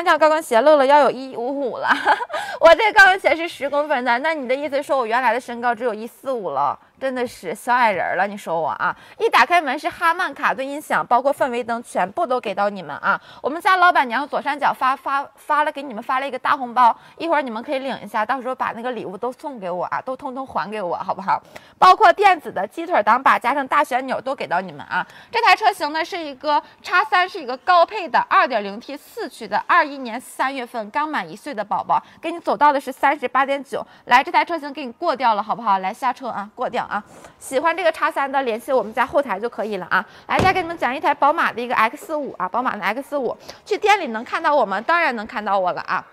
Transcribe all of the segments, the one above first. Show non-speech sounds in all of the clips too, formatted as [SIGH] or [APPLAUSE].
穿上高跟鞋，露了要有一五五了。[LAUGHS] 我这高跟鞋是十公分的，那你的意思说我原来的身高只有一四五了？真的是小矮人了，你说我啊！一打开门是哈曼卡顿音响，包括氛围灯，全部都给到你们啊！我们家老板娘左上角发发发了给你们发了一个大红包，一会儿你们可以领一下，到时候把那个礼物都送给我啊，都通通还给我，好不好？包括电子的鸡腿挡把加上大旋钮都给到你们啊！这台车型呢是一个叉三，是一个高配的二点零 T 四驱的，二一年三月份刚满一岁的宝宝，给你走到的是三十八点九，来这台车型给你过掉了，好不好？来下车啊，过掉。啊，喜欢这个叉三的，联系我们家后台就可以了啊。来，再给你们讲一台宝马的一个 X 五啊，宝马的 X 五，去店里能看到我吗？当然能看到我了啊，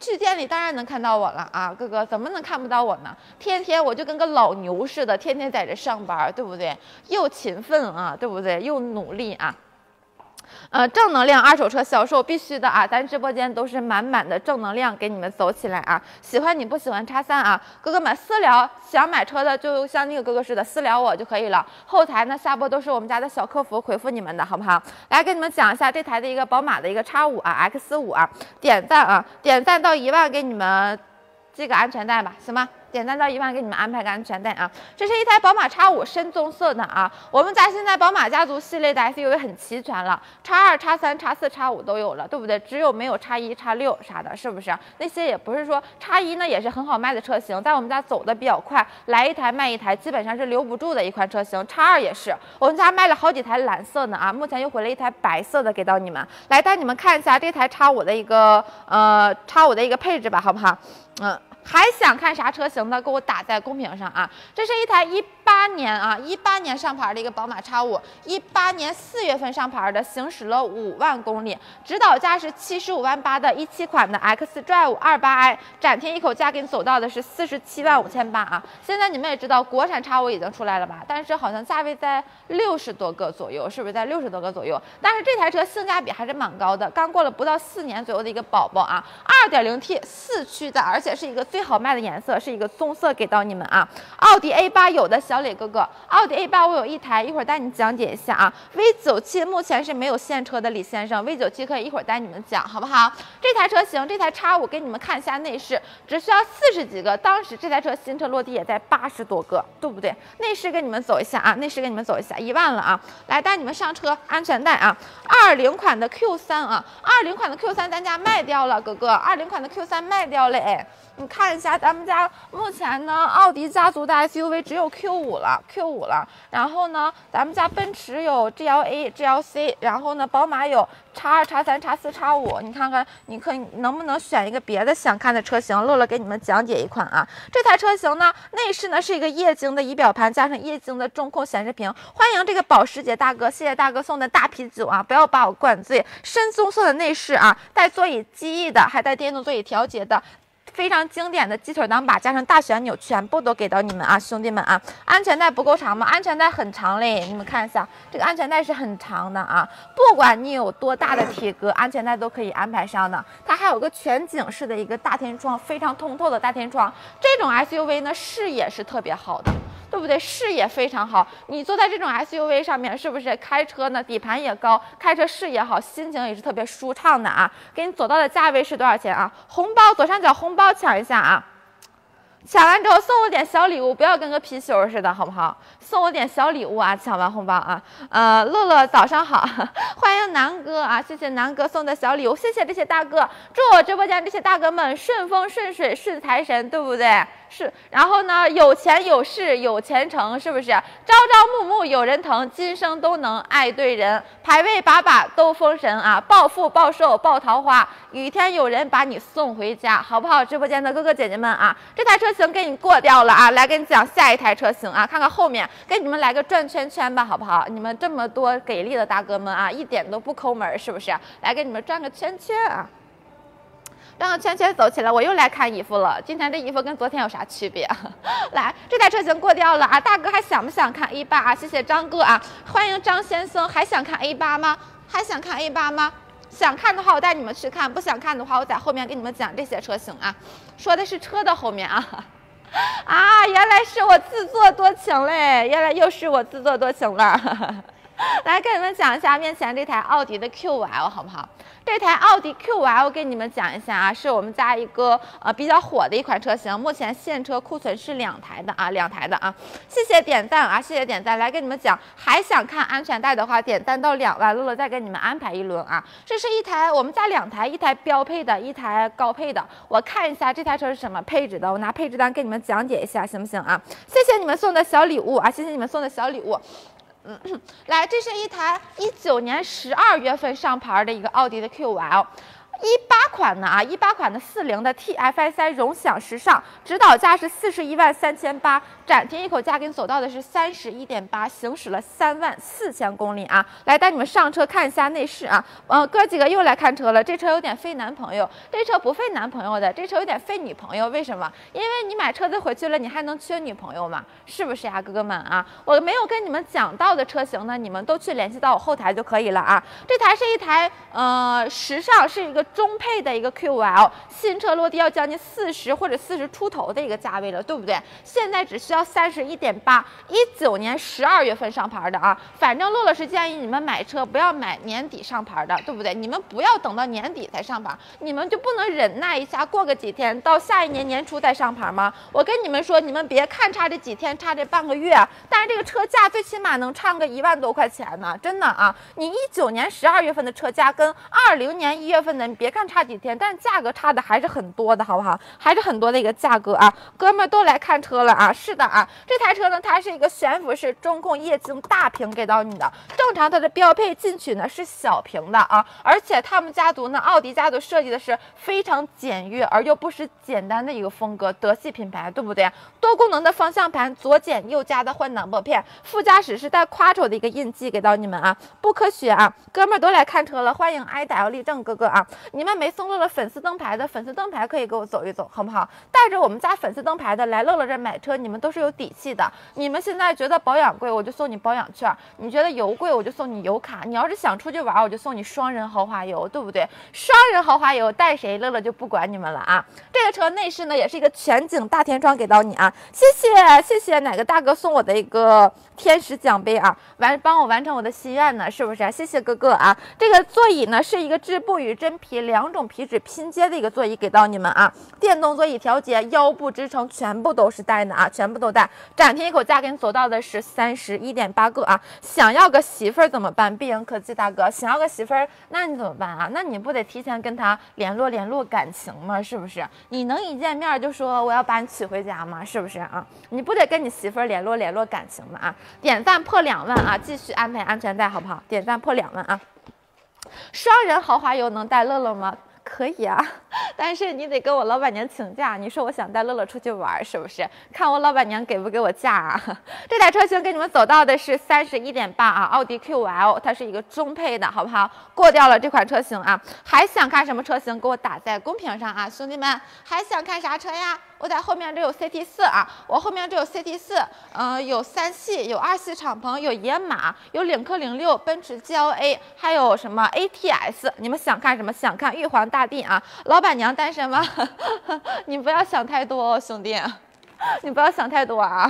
去店里当然能看到我了啊，哥哥怎么能看不到我呢？天天我就跟个老牛似的，天天在这上班，对不对？又勤奋啊，对不对？又努力啊。呃，正能量二手车销售必须的啊！咱直播间都是满满的正能量，给你们走起来啊！喜欢你不喜欢叉三啊？哥哥们私聊想买车的，就像那个哥哥似的私聊我就可以了。后台呢下播都是我们家的小客服回复你们的，好不好？来给你们讲一下这台的一个宝马的一个叉五啊，X 五啊，点赞啊，点赞到一万给你们系个安全带吧，行吗？点赞到一万，给你们安排个安全带啊！这是一台宝马叉五深棕色的啊。我们家现在宝马家族系列的 SUV 很齐全了，X 二、X 三、X 四、X 五都有了，对不对？只有没有 X 一、X 六啥的，是不是？那些也不是说 X 一呢，也是很好卖的车型，在我们家走的比较快，来一台卖一台，基本上是留不住的一款车型。X 二也是，我们家卖了好几台蓝色的啊，目前又回了一台白色的给到你们，来带你们看一下这台 X 五的一个呃 X 五的一个配置吧，好不好？嗯。还想看啥车型的，给我打在公屏上啊！这是一台一八年啊，一八年上牌的一个宝马 X5，一八年四月份上牌的，行驶了五万公里，指导价是七十五万八的一七款的 xDrive 二八 i，展天一口价给你走到的是四十七万五千八啊！现在你们也知道，国产 X5 已经出来了吧？但是好像价位在六十多个左右，是不是在六十多个左右？但是这台车性价比还是蛮高的，刚过了不到四年左右的一个宝宝啊，二点零 T 四驱的，而且是一个。最好卖的颜色是一个棕色，给到你们啊。奥迪 A 八有的小磊哥哥，奥迪 A 八我有一台，一会儿带你讲解一下啊。V 九七目前是没有现车的，李先生，V 九七可以一会儿带你们讲，好不好？这台车型，这台叉五给你们看一下内饰，只需要四十几个，当时这台车新车落地也在八十多个，对不对？内饰给你们走一下啊，内饰给你们走一下，一万了啊。来带你们上车，安全带啊。二零款的 Q 三啊，二零款的 Q 三咱家卖掉了，哥哥，二零款的 Q 三卖掉了，哎。你看看一下，咱们家目前呢，奥迪家族的 SUV 只有 Q 五了，Q 五了。然后呢，咱们家奔驰有 GLA、GLC，然后呢，宝马有叉二、叉三、叉四、叉五。你看看，你可以能不能选一个别的想看的车型？乐乐给你们讲解一款啊。这台车型呢，内饰呢是一个液晶的仪表盘，加上液晶的中控显示屏。欢迎这个保时捷大哥，谢谢大哥送的大啤酒啊！不要把我灌醉。深棕色的内饰啊，带座椅记忆的，还带电动座椅调节的。非常经典的鸡腿挡把加上大旋钮，全部都给到你们啊，兄弟们啊！安全带不够长吗？安全带很长嘞，你们看一下，这个安全带是很长的啊。不管你有多大的体格，安全带都可以安排上的。它还有个全景式的一个大天窗，非常通透的大天窗。这种 SUV 呢，视野是特别好的。对不对？视野非常好，你坐在这种 SUV 上面，是不是开车呢？底盘也高，开车视野好，心情也是特别舒畅的啊！给你走到的价位是多少钱啊？红包左上角红包抢一下啊！抢完之后送我点小礼物，不要跟个貔貅似的，好不好？送我点小礼物啊！抢完红包啊！呃，乐乐早上好，[LAUGHS] 欢迎南哥啊！谢谢南哥送的小礼物，谢谢这些大哥，祝我直播间这些大哥们顺风顺水，顺财神，对不对？是，然后呢，有钱有势有前程，是不是？朝朝暮暮有人疼，今生都能爱对人，排位把把都封神啊！暴富暴瘦暴桃花，雨天有人把你送回家，好不好？直播间的哥哥姐姐们啊，这台车型给你过掉了啊！来给你讲下一台车型啊，看看后面，给你们来个转圈圈吧，好不好？你们这么多给力的大哥们啊，一点都不抠门，是不是？来给你们转个圈圈啊！让圈圈走起来，我又来看衣服了。今天这衣服跟昨天有啥区别？[LAUGHS] 来，这台车型过掉了啊！大哥还想不想看 A 八啊？谢谢张哥啊，欢迎张先生，还想看 A 八吗？还想看 A 八吗？想看的话，我带你们去看；不想看的话，我在后面给你们讲这些车型啊。说的是车的后面啊。[LAUGHS] 啊，原来是我自作多情嘞！原来又是我自作多情了。[LAUGHS] 来跟你们讲一下面前这台奥迪的 QL 好不好？这台奥迪 QL 我给你们讲一下啊，是我们家一个呃比较火的一款车型，目前现车库存是两台的啊，两台的啊。谢谢点赞啊，谢谢点赞。来跟你们讲，还想看安全带的话，点赞到两万，乐乐再给你们安排一轮啊。这是一台我们家两台，一台标配的，一台高配的。我看一下这台车是什么配置的，我拿配置单给你们讲解一下，行不行啊？谢谢你们送的小礼物啊，谢谢你们送的小礼物。嗯，[COUGHS] 来，这是一台一九年十二月份上牌的一个奥迪的 QL。一八款的啊，一八款的四零的 TFSI 荣享时尚，指导价是四十一万三千八，展厅一口价给你走到的是三十一点八，行驶了三万四千公里啊！来带你们上车看一下内饰啊，嗯，哥几个又来看车了，这车有点费男朋友，这车不费男朋友的，这车有点费女朋友，为什么？因为你买车子回去了，你还能缺女朋友吗？是不是呀，哥哥们啊？我没有跟你们讲到的车型呢，你们都去联系到我后台就可以了啊。这台是一台呃时尚，是一个。中配的一个 QL 新车落地要将近四十或者四十出头的一个价位了，对不对？现在只需要三十一点八，一九年十二月份上牌的啊。反正乐乐是建议你们买车不要买年底上牌的，对不对？你们不要等到年底才上牌，你们就不能忍耐一下，过个几天到下一年年初再上牌吗？我跟你们说，你们别看差这几天，差这半个月，但是这个车价最起码能差个一万多块钱呢，真的啊！你一九年十二月份的车价跟二零年一月份的。别看差几天，但价格差的还是很多的，好不好？还是很多的一个价格啊！哥们都来看车了啊！是的啊，这台车呢，它是一个悬浮式中控液晶大屏给到你的。正常它的标配进取呢是小屏的啊，而且他们家族呢，奥迪家族设计的是非常简约而又不失简单的一个风格，德系品牌，对不对？多功能的方向盘，左减右加的换挡拨片，副驾驶是带 Quattro 的一个印记给到你们啊，不科学啊！哥们都来看车了，欢迎 i w 立正哥哥啊！你们没送乐乐粉丝灯牌的粉丝灯牌可以给我走一走，好不好？带着我们家粉丝灯牌的来乐乐这买车，你们都是有底气的。你们现在觉得保养贵，我就送你保养券；你觉得油贵，我就送你油卡。你要是想出去玩，我就送你双人豪华游，对不对？双人豪华游带谁，乐乐就不管你们了啊！这个车内饰呢，也是一个全景大天窗给到你啊，谢谢谢谢哪个大哥送我的一个。天使奖杯啊，完帮我完成我的心愿呢，是不是？谢谢哥哥啊！这个座椅呢是一个织布与真皮两种皮质拼接的一个座椅，给到你们啊。电动座椅调节、腰部支撑全部都是带的啊，全部都带。展厅一口价给你走到的是三十一点八个啊。想要个媳妇儿怎么办？碧莹科技大哥，想要个媳妇儿，那你怎么办啊？那你不得提前跟他联络联络感情吗？是不是？你能一见面就说我要把你娶回家吗？是不是啊？你不得跟你媳妇儿联络联络感情吗？啊？点赞破两万啊！继续安排安全带好不好？点赞破两万啊！双人豪华游能带乐乐吗？可以啊，[LAUGHS] 但是你得跟我老板娘请假。你说我想带乐乐出去玩，是不是？看我老板娘给不给我假啊？[LAUGHS] 这台车型给你们走到的是三十一点八啊，奥迪 QL，它是一个中配的，好不好？过掉了这款车型啊，还想看什么车型？给我打在公屏上啊，兄弟们，还想看啥车呀？我在后面这有 CT 四啊，我后面这有 CT 四，嗯，有三系，有二系敞篷，有野马，有领克零六，奔驰 GLA，还有什么 ATS？你们想看什么？想看玉皇大帝啊？老板娘单身吗？[LAUGHS] 你不要想太多，兄弟，[LAUGHS] 你不要想太多啊。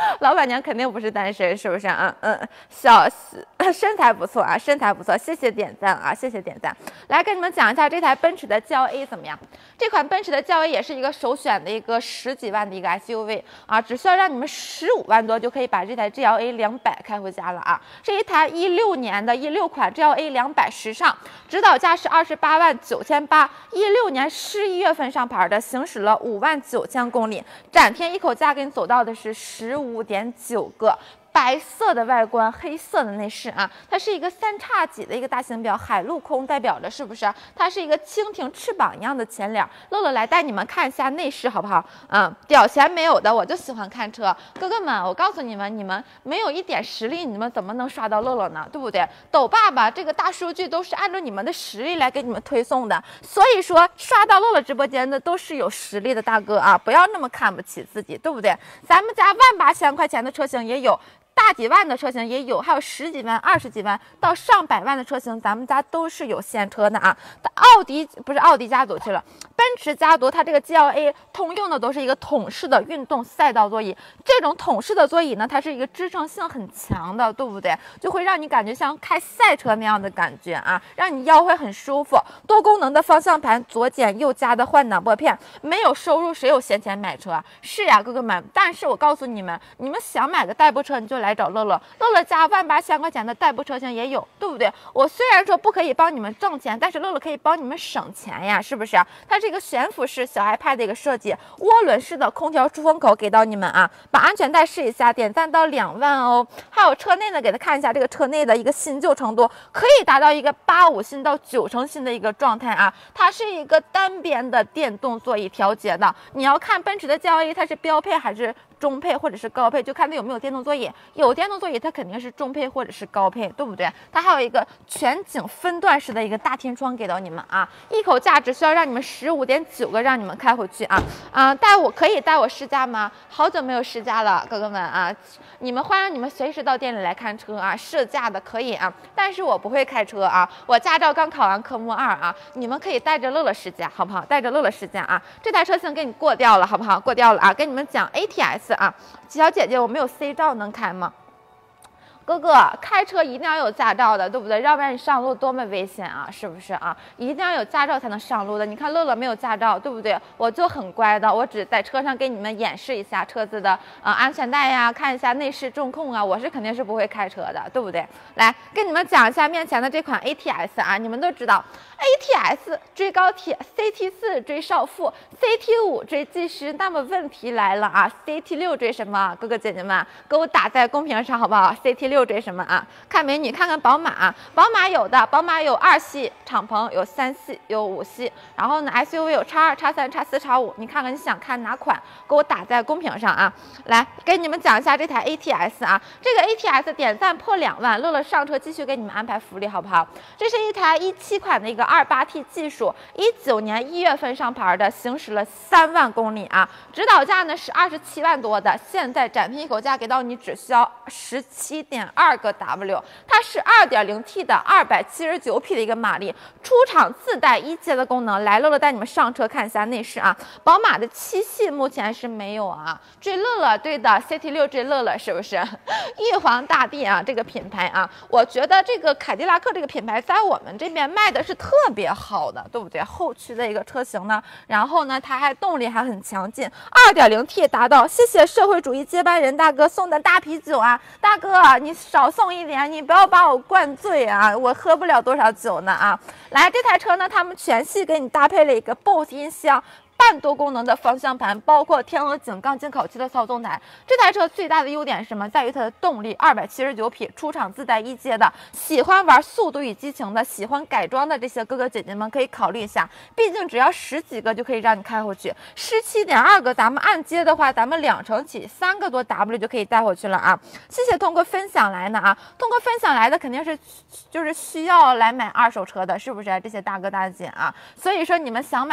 [LAUGHS] 老板娘肯定不是单身，是不是啊？嗯，小 [LAUGHS] 身材不错啊，身材不错，谢谢点赞啊，谢谢点赞。来跟你们讲一下这台奔驰的 GLA 怎么样？这款奔驰的 GLA 也是一个首选的一个十几万的一个 SUV 啊，只需要让你们十五万多就可以把这台 GLA 两百开回家了啊。这一台一六年的一六款 GLA 两百时尚，指导价是二十八万九千八，一六年十一月份上牌的，行驶了五万九千公里，展天一口价给你走到的是十五。五点九个。白色的外观，黑色的内饰啊，它是一个三叉戟的一个大型表，海陆空代表着是不是？它是一个蜻蜓翅膀一样的前脸。乐乐来带你们看一下内饰好不好？嗯，屌钱没有的，我就喜欢看车。哥哥们，我告诉你们，你们没有一点实力，你们怎么能刷到乐乐呢？对不对？抖爸爸这个大数据都是按照你们的实力来给你们推送的，所以说刷到乐乐直播间的都是有实力的大哥啊，不要那么看不起自己，对不对？咱们家万八千块钱的车型也有。大几万的车型也有，还有十几万、二十几万到上百万的车型，咱们家都是有现车的啊。奥迪不是奥迪家族去了。奔驰家族它这个 GLA 通用的都是一个桶式的运动赛道座椅，这种桶式的座椅呢，它是一个支撑性很强的，对不对？就会让你感觉像开赛车那样的感觉啊，让你腰会很舒服。多功能的方向盘，左减右加的换挡拨片，没有收入谁有闲钱买车？是呀，哥哥们。但是我告诉你们，你们想买个代步车，你就来来找乐乐，乐乐家万八千块钱的代步车型也有，对不对？我虽然说不可以帮你们挣钱，但是乐乐可以帮你们省钱呀，是不是？它是一个悬浮式小 iPad 的一个设计，涡轮式的空调出风口给到你们啊，把安全带试一下，点赞到两万哦。还有车内呢，给他看一下这个车内的一个新旧程度，可以达到一个八五新到九成新的一个状态啊。它是一个单边的电动座椅调节的，你要看奔驰的 GLA 它是标配还是？中配或者是高配，就看它有没有电动座椅。有电动座椅，它肯定是中配或者是高配，对不对？它还有一个全景分段式的一个大天窗给到你们啊，一口价只需要让你们十五点九个，让你们开回去啊啊！带我可以带我试驾吗？好久没有试驾了，哥哥们啊，你们欢迎你们随时到店里来看车啊，试驾的可以啊，但是我不会开车啊，我驾照刚考完科目二啊，你们可以带着乐乐试驾，好不好？带着乐乐试驾啊，这台车型给你过掉了，好不好？过掉了啊，跟你们讲 ATS。啊，小姐姐，我没有 C 照能开吗？哥哥，开车一定要有驾照的，对不对？要不然你上路多么危险啊，是不是啊？一定要有驾照才能上路的。你看乐乐没有驾照，对不对？我就很乖的，我只在车上给你们演示一下车子的呃安全带呀，看一下内饰中控啊。我是肯定是不会开车的，对不对？来跟你们讲一下面前的这款 ATS 啊，你们都知道，ATS 追高铁，CT 四追少妇，CT 五追技师。那么问题来了啊，CT 六追什么？哥哥姐姐们，给我打在公屏上好不好？CT 六。追什么啊？看美女，看看宝马。宝马有的，宝马有二系敞篷，有三系，有五系。然后呢，SUV 有叉二、叉三、叉四、叉五。你看看你想看哪款？给我打在公屏上啊！来，给你们讲一下这台 ATS 啊，这个 ATS 点赞破两万，乐乐上车继续给你们安排福利，好不好？这是一台一七款的一个二八 T 技术，一九年一月份上牌的，行驶了三万公里啊，指导价呢是二十七万多的，现在展厅一口价给到你只需要十七点。二个 W，它是二点零 T 的二百七十九匹的一个马力，出厂自带一阶的功能。来乐乐带你们上车看一下内饰啊，宝马的七系目前是没有啊。追乐乐，对的，CT 六追乐乐是不是？[LAUGHS] 玉皇大帝啊，这个品牌啊，我觉得这个凯迪拉克这个品牌在我们这边卖的是特别好的，对不对？后驱的一个车型呢，然后呢，它还动力还很强劲，二点零 T 达到。谢谢社会主义接班人大哥送的大啤酒啊，大哥你。少送一点，你不要把我灌醉啊！我喝不了多少酒呢啊！来，这台车呢，他们全系给你搭配了一个 BOSS 音箱。半多功能的方向盘，包括天鹅颈钢进口气的操纵台。这台车最大的优点是什么？在于它的动力，二百七十九匹，出厂自带一阶的。喜欢玩速度与激情的，喜欢改装的这些哥哥姐姐们可以考虑一下，毕竟只要十几个就可以让你开回去。十七点二个，咱们按揭的话，咱们两成起，三个多 W 就可以带回去了啊！谢谢通过分享来的啊，通过分享来的肯定是就是需要来买二手车的，是不是？这些大哥大姐啊，所以说你们想买。